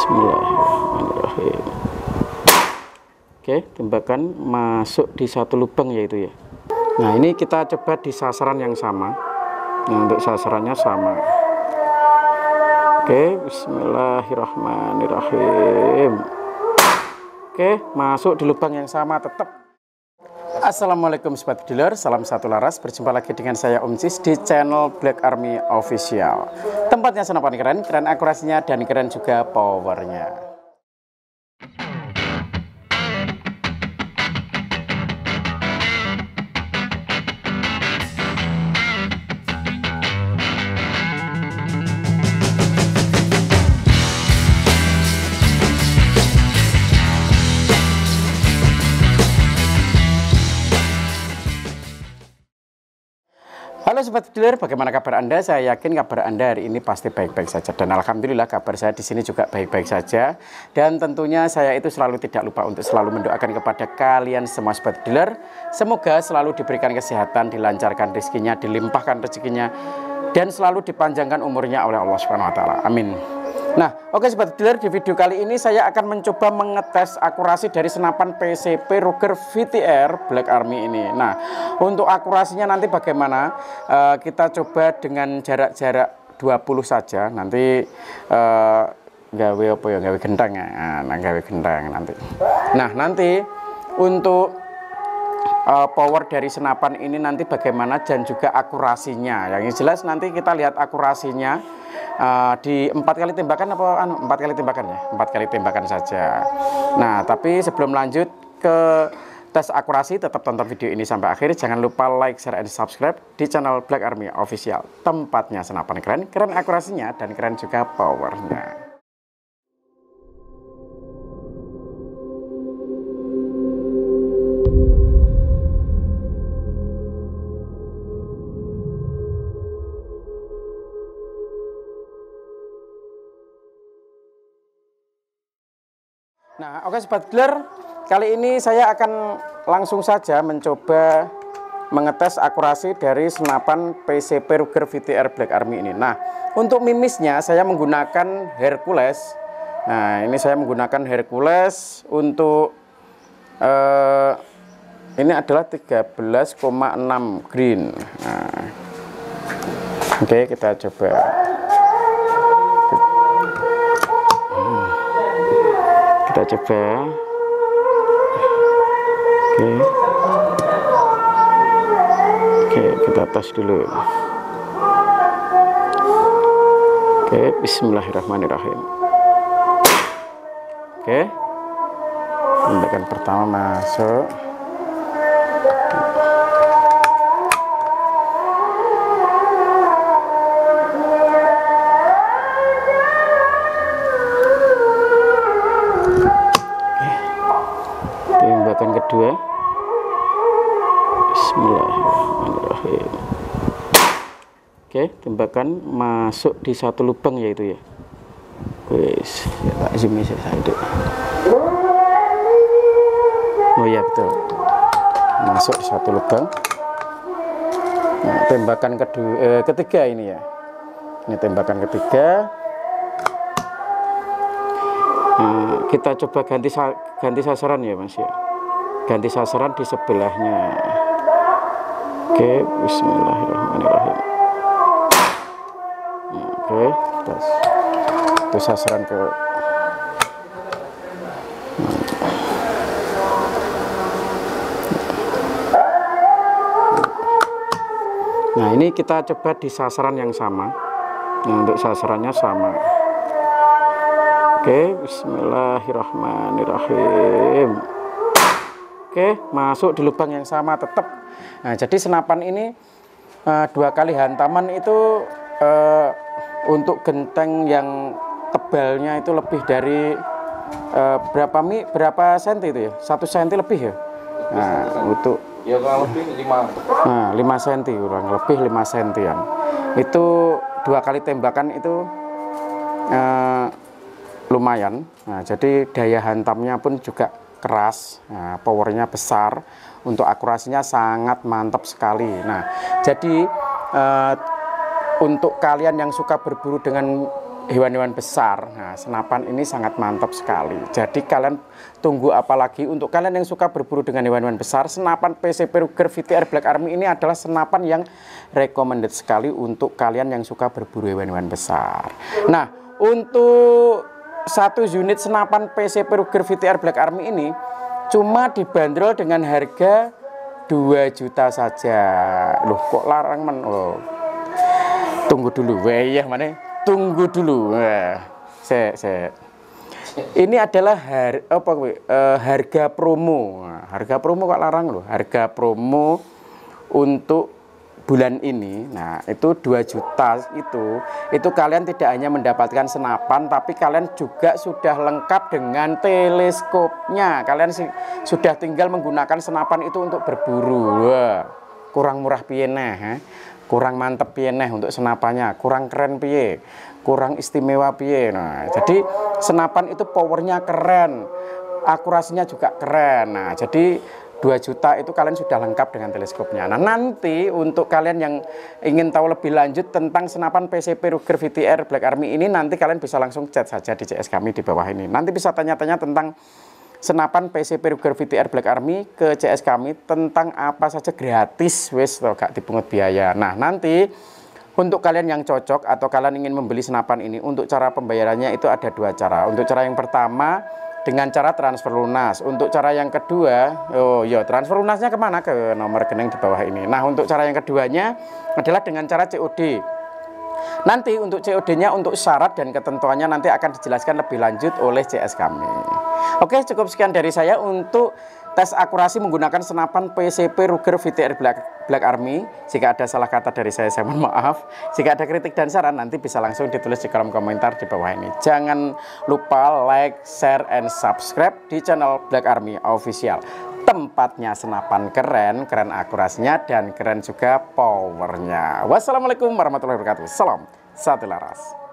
Bismillahirrahmanirrahim. Oke, tembakan masuk di satu lubang yaitu ya. Nah, ini kita coba di sasaran yang sama. Nah, untuk sasarannya sama. Oke, bismillahirrahmanirrahim. Oke, masuk di lubang yang sama tetap. Assalamualaikum sobat dealer, salam satu laras. Berjumpa lagi dengan saya Om Cis di channel Black Army Official. Tempatnya senapan keren, keren akurasinya dan keren juga powernya. Sobat Dealer, bagaimana kabar Anda? Saya yakin kabar Anda hari ini pasti baik-baik saja dan Alhamdulillah kabar saya di sini juga baik-baik saja dan tentunya saya itu selalu tidak lupa untuk selalu mendoakan kepada kalian semua Sobat semoga selalu diberikan kesehatan, dilancarkan rezekinya, dilimpahkan rezekinya dan selalu dipanjangkan umurnya oleh Allah Subhanahu wa taala. Amin. Nah, oke okay, sobat dealer di video kali ini saya akan mencoba mengetes akurasi dari senapan PCP Ruger VTR Black Army ini. Nah, untuk akurasinya nanti bagaimana? Uh, kita coba dengan jarak-jarak 20 saja. Nanti uh, gawe apa ya? Gawe gendang ya. Nah, gawe gendang nanti. Nah, nanti untuk uh, power dari senapan ini nanti bagaimana dan juga akurasinya. Yang jelas nanti kita lihat akurasinya uh, di empat kali tembakan apa anu empat kali tembakan ya? Empat kali tembakan saja. Nah tapi sebelum lanjut ke tes akurasi tetap tonton video ini sampai akhir. Jangan lupa like share dan subscribe di channel Black Army Official. Tempatnya senapan keren keren akurasinya dan keren juga powernya oke sobat dealer, kali ini saya akan langsung saja mencoba mengetes akurasi dari senapan PCP Ruger VTR Black Army ini. Nah, untuk mimisnya saya menggunakan Hercules. Nah, ini saya menggunakan Hercules untuk uh, ini adalah 13,6 green. Nah, oke, kita coba. Kita coba. Oke. Oke kita tes dulu. Oke bismillahirrahmanirrahim. Oke. Tembakan pertama masuk kedua. Bismillahirrahmanirrahim. Oke tembakan masuk di satu lubang yaitu ya. Wis ya tak zoom ya saya itu oh iya betul. Masuk di satu lubang. Nah, tembakan kedua eh, ketiga ini ya. Ini tembakan ketiga. Nah, kita coba ganti ganti sasaran ya mas ya ganti sasaran di sebelahnya. Oke bismillahirrahmanirrahim. Oke tes. Itu sasaran ke nah ini kita coba di sasaran yang sama. Nah, untuk sasarannya sama. Oke bismillahirrahmanirrahim Oke, masuk di lubang yang sama tetap. Nah, jadi senapan ini uh, dua kali hantaman itu uh, untuk genteng yang tebalnya itu lebih dari uh, berapa mi berapa senti itu ya? Satu senti lebih ya? Nah, untuk ya kurang lebih lima. Nah, lima senti kurang lebih lima sentian. Itu dua kali tembakan itu uh, lumayan. Nah, jadi daya hantamnya pun juga keras, nah, powernya besar, untuk akurasinya sangat mantap sekali. Nah, jadi uh, untuk kalian yang suka berburu dengan hewan-hewan besar. Nah, senapan ini sangat mantap sekali. Jadi kalian tunggu apalagi untuk kalian yang suka berburu dengan hewan-hewan besar, senapan PCP Ruger VTR Black Army ini adalah senapan yang recommended sekali untuk kalian yang suka berburu hewan-hewan besar. Nah, untuk satu unit senapan PCP Ruger VTR Black Army ini cuma dibanderol dengan harga 2 juta saja. Loh, kok larang men? Oh. Tunggu dulu. Ya mana? tunggu dulu. Nah, saya, saya. Ini adalah har, apa, uh, harga promo. Harga promo kok larang loh. Harga promo untuk bulan ini. Nah, itu 2 juta itu. Itu kalian tidak hanya mendapatkan senapan tapi kalian juga sudah lengkap dengan teleskopnya. Kalian sudah tinggal menggunakan senapan itu untuk berburu. Wah, kurang murah piye nah, kurang mantep piye untuk senapannya, kurang keren piye, kurang istimewa piye. Nah, jadi senapan itu powernya keren, akurasinya juga keren. Nah, jadi 2 juta itu kalian sudah lengkap dengan teleskopnya. Nah, nanti untuk kalian yang ingin tahu lebih lanjut tentang senapan PCP Ruger VTR Black Army ini nanti kalian bisa langsung chat saja di CS kami di bawah ini. Nanti bisa tanya-tanya tentang senapan PCP Ruger VTR Black Army ke CS kami tentang apa saja gratis wes atau gak dipungut biaya. Nah, nanti untuk kalian yang cocok atau kalian ingin membeli senapan ini untuk cara pembayarannya itu ada dua cara. Untuk cara yang pertama dengan cara transfer lunas. Untuk cara yang kedua, oh ya transfer lunasnya ke mana? Ke nomor rekening di bawah ini. Nah untuk cara yang keduanya adalah dengan cara COD. Nanti untuk COD-nya untuk syarat dan ketentuannya nanti akan dijelaskan lebih lanjut oleh CS kami. Oke, cukup sekian dari saya untuk tes akurasi menggunakan senapan PCP Ruger VTR Black, Black Army. Jika ada salah kata dari saya, saya mohon maaf. Jika ada kritik dan saran, nanti bisa langsung ditulis di kolom komentar di bawah ini. Jangan lupa like, share, and subscribe di channel Black Army Official. Tempatnya senapan keren, keren akurasinya, dan keren juga powernya. Wassalamualaikum warahmatullahi wabarakatuh. Salam satu laras.